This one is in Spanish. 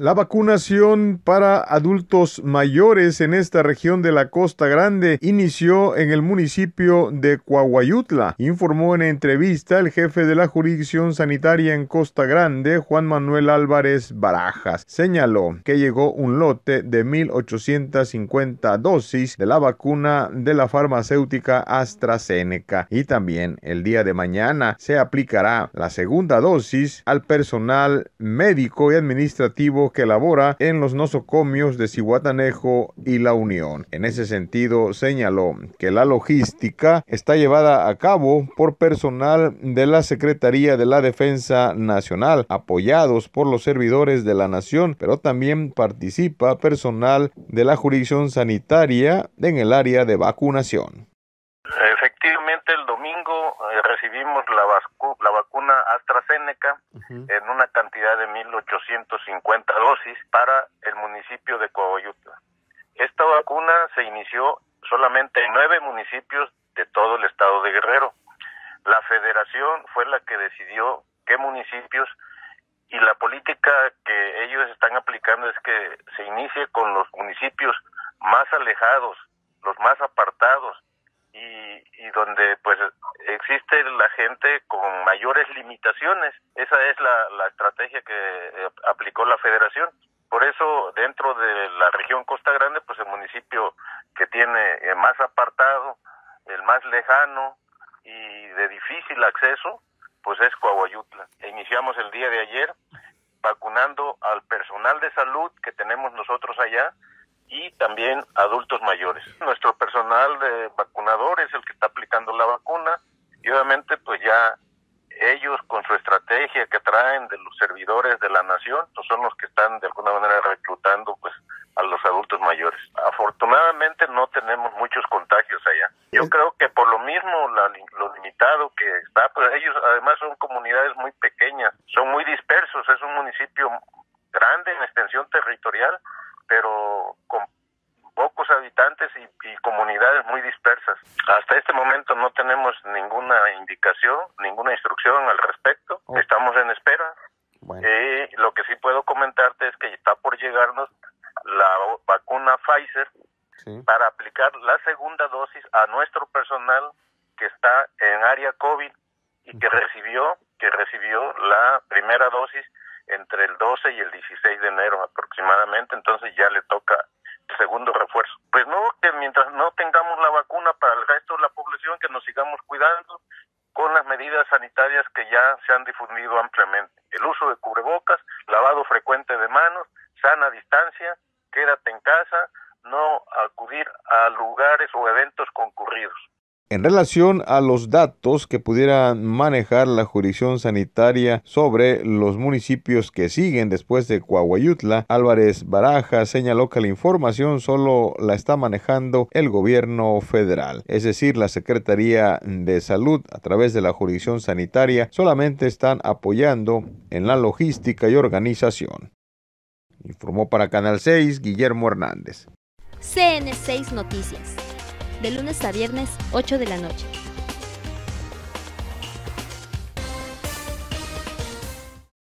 La vacunación para adultos mayores en esta región de la Costa Grande inició en el municipio de Coahuayutla, informó en entrevista el jefe de la jurisdicción sanitaria en Costa Grande, Juan Manuel Álvarez Barajas. Señaló que llegó un lote de 1.850 dosis de la vacuna de la farmacéutica AstraZeneca y también el día de mañana se aplicará la segunda dosis al personal médico y administrativo que labora en los nosocomios de Cihuatanejo y La Unión. En ese sentido, señaló que la logística está llevada a cabo por personal de la Secretaría de la Defensa Nacional, apoyados por los servidores de la Nación, pero también participa personal de la jurisdicción sanitaria en el área de vacunación. Efectivamente, el domingo eh, la, la vacuna AstraZeneca en una cantidad de 1.850 dosis para el municipio de Coahuila. Esta vacuna se inició solamente en nueve municipios de todo el estado de Guerrero. La federación fue la que decidió qué municipios y la política que ellos están aplicando es que se inicie con los municipios más alejados, los más apartados, y, donde pues existe la gente con mayores limitaciones. Esa es la, la estrategia que eh, aplicó la federación. Por eso dentro de la región Costa Grande, pues el municipio que tiene el más apartado, el más lejano y de difícil acceso, pues es Coahuayutla. E iniciamos el día de ayer vacunando al personal de salud que tenemos nosotros allá y también adultos mayores. Nuestro personal de vacunador es el que está aplicando la vacuna obviamente pues ya ellos con su estrategia que traen de los servidores de la nación, pues son los que están de alguna manera reclutando pues a los adultos mayores. Afortunadamente no tenemos muchos contagios allá. Yo creo que por lo mismo lo limitado que está, pues ellos además son comunidades muy pequeñas, son muy dispersos, es un municipio grande en extensión territorial, pero habitantes y, comunidades muy dispersas. Hasta este momento no tenemos ninguna indicación, ninguna instrucción al respecto. Estamos en espera. Y lo que sí puedo comentarte es que está por llegarnos la vacuna Pfizer para aplicar la segunda dosis a nuestro personal que está en área COVID y que recibió que recibió la primera dosis entre el 12 y el 16 de enero aproximadamente, entonces ya le toca el segundo refuerzo. Pues no, que mientras no tengamos la vacuna para el resto de la población, que nos sigamos cuidando con las medidas sanitarias que ya se han difundido ampliamente. El uso de cubrebocas, lavado frecuente de manos, sana distancia, quédate en casa, no acudir a lugares o eventos concurridos. En relación a los datos que pudiera manejar la jurisdicción sanitaria sobre los municipios que siguen después de Coahuayutla, Álvarez Baraja señaló que la información solo la está manejando el gobierno federal, es decir, la Secretaría de Salud a través de la jurisdicción sanitaria solamente están apoyando en la logística y organización. Informó para Canal 6 Guillermo Hernández. CN6 Noticias de lunes a viernes, 8 de la noche.